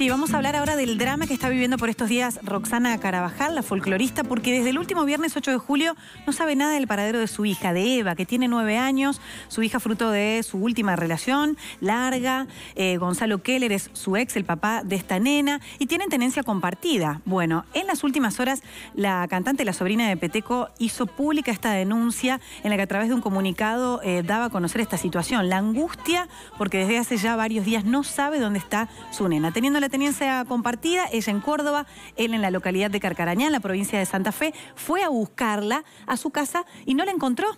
Sí, vamos a hablar ahora del drama que está viviendo por estos días Roxana Carabajal, la folclorista, porque desde el último viernes 8 de julio no sabe nada del paradero de su hija, de Eva, que tiene nueve años, su hija fruto de su última relación larga. Eh, Gonzalo Keller es su ex, el papá de esta nena, y tienen tenencia compartida. Bueno, en las últimas horas, la cantante, la sobrina de Peteco, hizo pública esta denuncia en la que a través de un comunicado eh, daba a conocer esta situación. La angustia, porque desde hace ya varios días no sabe dónde está su nena. Teniendo la tenencia compartida, ella en Córdoba, él en la localidad de Carcarañá, en la provincia de Santa Fe, fue a buscarla a su casa y no la encontró.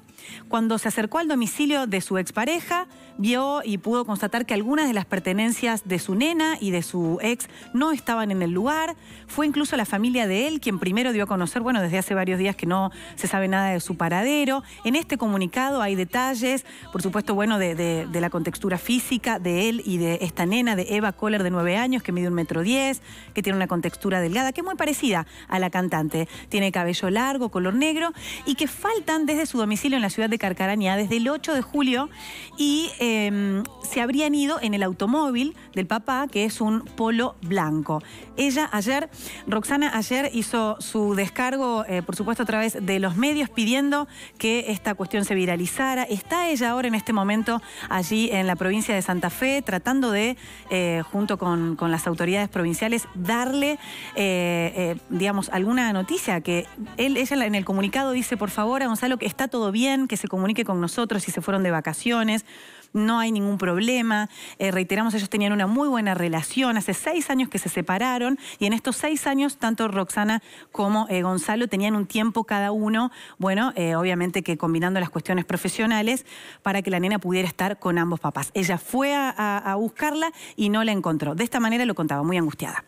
Cuando se acercó al domicilio de su expareja, vio y pudo constatar que algunas de las pertenencias de su nena y de su ex no estaban en el lugar. Fue incluso la familia de él quien primero dio a conocer, bueno, desde hace varios días que no se sabe nada de su paradero. En este comunicado hay detalles, por supuesto, bueno, de, la contextura física de él y de esta nena, de Eva Kohler, de nueve años, que mide un metro diez, que tiene una contextura delgada, que es muy parecida a la cantante. Tiene cabello largo, color negro, y que faltan desde su domicilio en la ciudad de Carcarañá desde el 8 de julio y em, se habrían ido en el automóvil del papá, que es un polo blanco. Ella ayer, Roxana ayer hizo su descargo, eh, por supuesto, a través de los medios pidiendo que esta cuestión se viralizara. Está ella ahora en este momento allí en la provincia de Santa Fe tratando de, eh, junto con, las autoridades provinciales, darle, eh, digamos, alguna noticia que él, ella en el comunicado dice, por favor, a Gonzalo, que está todo bien, que se comunique con nosotros si se fueron de vacaciones no hay ningún problema. Eh, reiteramos, ellos tenían una muy buena relación, hace seis años que se separaron y en estos seis años tanto Roxana como eh, Gonzalo tenían un tiempo cada uno, bueno, eh, obviamente que combinando las cuestiones profesionales para que la nena pudiera estar con ambos papás. Ella fue a buscarla y no la encontró. De esta manera lo contaba, muy angustiada.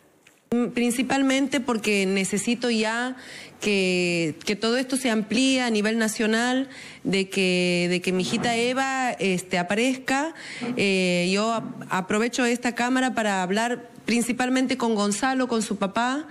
Principalmente porque necesito ya que, todo esto se amplíe a nivel nacional, de que, de que mi hijita Eva este, aparezca. Eh, yo aprovecho esta cámara para hablar principalmente con Gonzalo, con su papá,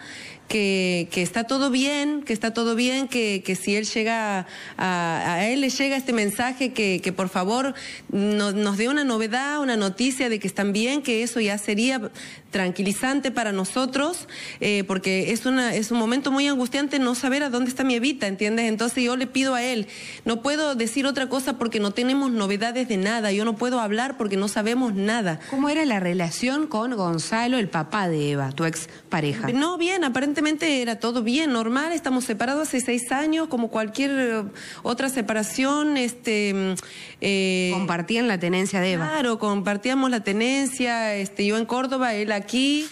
que, está todo bien, que está todo bien, que, si él llega, a, a, él le llega este mensaje, que, que por favor nos dé una novedad, una noticia de que están bien, que eso ya sería tranquilizante para nosotros, eh, porque es, una, es un momento muy angustiante no saber a dónde está mi Evita, ¿entiendes? Entonces yo le pido a él, no puedo decir otra cosa porque no tenemos novedades de nada, yo no puedo hablar porque no sabemos nada. ¿Cómo era la relación con Gonzalo, el papá de Eva, tu ex pareja? No, bien, aparentemente era todo bien, normal, estamos separados hace seis años, como cualquier eh, otra separación, este... Mm, eh, Compartían la tenencia de Eva. Claro, compartíamos la tenencia, este, yo en Córdoba, él aquí.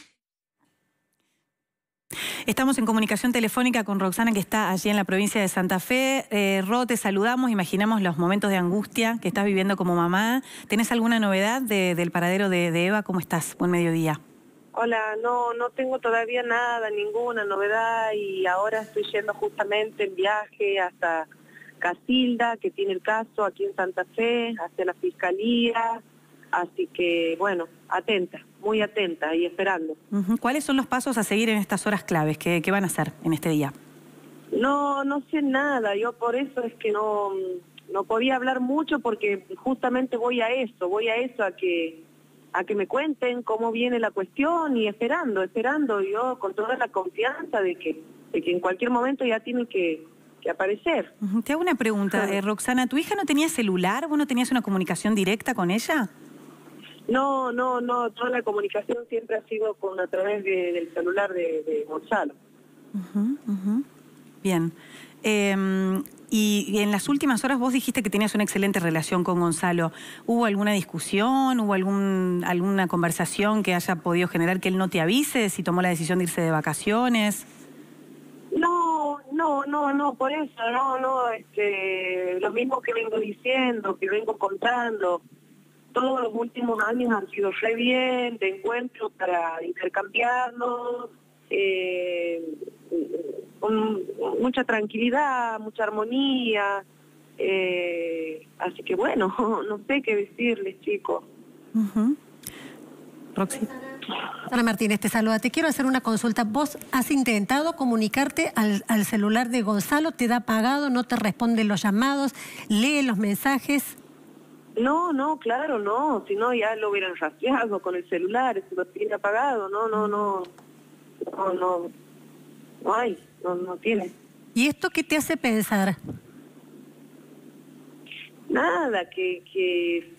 Estamos en comunicación telefónica con Roxana, que está allí en la provincia de Santa Fe. Eh, Ro, te saludamos, imaginamos los momentos de angustia que estás viviendo como mamá. ¿Tenés alguna novedad del paradero de, Eva? ¿Cómo estás? Buen mediodía. Hola, no, no tengo todavía nada, ninguna novedad y ahora estoy yendo justamente en viaje hasta Casilda, que tiene el caso aquí en Santa Fe, hacia la Fiscalía, así que bueno, atenta muy atenta y esperando. ¿Cuáles son los pasos a seguir en estas horas claves? ¿Qué, van a hacer en este día? No, no sé nada. Yo por eso es que no, no podía hablar mucho porque justamente voy a eso, voy a eso, a que a que me cuenten cómo viene la cuestión y esperando, esperando yo con toda la confianza de que, de que en cualquier momento ya tiene que, aparecer. Te hago una pregunta, eh, Roxana, ¿tu hija no tenía celular? ¿Vos no tenías una comunicación directa con ella? No, no, no, toda la comunicación siempre ha sido con a través del celular de, Gonzalo. Bien. Em, y, en las últimas horas vos dijiste que tenías una excelente relación con Gonzalo. ¿Hubo alguna discusión, hubo alguna conversación que haya podido generar que él no te avise si tomó la decisión de irse de vacaciones? No, no, no, no, por eso, no, no, este, lo mismo que vengo diciendo, que vengo contando todos los últimos años han sido re bien, de encuentros para intercambiarnos, eh, con mucha tranquilidad, mucha armonía. Eh, así que bueno, no sé qué decirles, chicos. Roxy. Ana Martínez, te saluda. Te quiero hacer una consulta. ¿Vos has intentado comunicarte al, al celular de Gonzalo? ¿Te da pagado? ¿No te responden los llamados? ¿Lee los mensajes? No, no, claro, no. Si no, ya lo hubieran rastreado con el celular, eso lo tiene apagado. No, no, no. No, no. No hay, no, no tiene. ¿Y esto qué te hace pensar? Nada, que, que,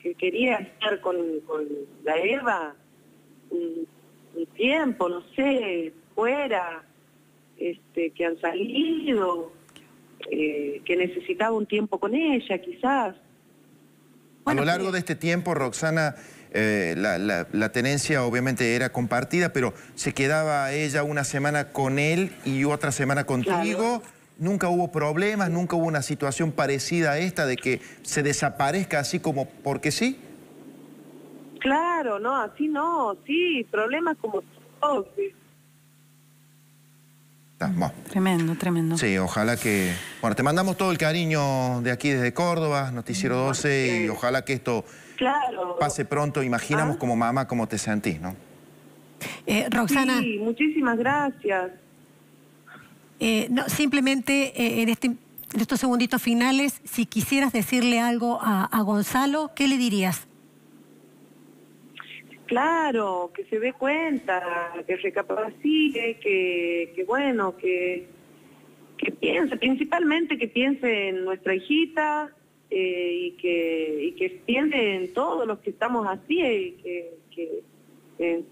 que quería estar con, con la Eva un, un tiempo, no sé, fuera, este, que han salido, eh, que necesitaba un tiempo con ella, quizás. a lo largo de este tiempo, Roxana, eh, la, la- la tenencia obviamente era compartida, pero se quedaba ella una semana con él y otra semana contigo. Nunca hubo problemas, nunca hubo una situación parecida a esta de que se desaparezca así como porque sí. Claro, no, así no, sí, problemas como todos. Sí. Está, bueno. Tremendo, tremendo. Sí, ojalá que... Bueno, te mandamos todo el cariño de aquí desde Córdoba, Noticiero 12, y ojalá que esto Claro. pase pronto. Imaginamos Ah. como mamá cómo te sentís, ¿no? Eh, Roxana, Sí, muchísimas gracias. eh, no, simplemente eh, en, este, en estos segunditos finales, si quisieras decirle algo a, a Gonzalo, ¿qué le dirías? Claro, que se dé cuenta, que recapacite, que, que bueno, que, que piense, principalmente que piense en nuestra hijita eh, y, que, y que piense en todos los que estamos así, y que, que en,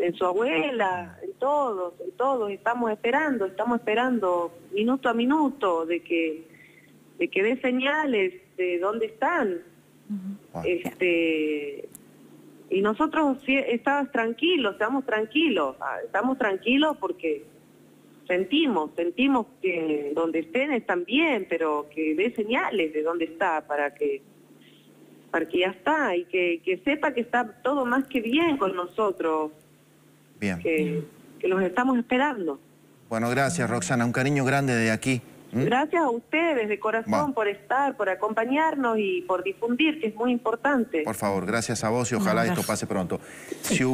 en su abuela, en todos, en todos, estamos esperando, estamos esperando minuto a minuto de que, de que dé señales de dónde están. Este, y nosotros sí, estamos tranquilos, estamos tranquilos, ah, estamos tranquilos porque sentimos, sentimos que donde estén están bien, pero que dé señales de dónde está para que para que ya está y que, que sepa que está todo más que bien con nosotros, Bien. que, que los estamos esperando. Bueno, gracias, Roxana. Un cariño grande de aquí. ¿Mm? Gracias a ustedes de corazón Bueno. por estar, por acompañarnos y por difundir, que es muy importante. Por favor, gracias a vos y ojalá esto pase pronto. Si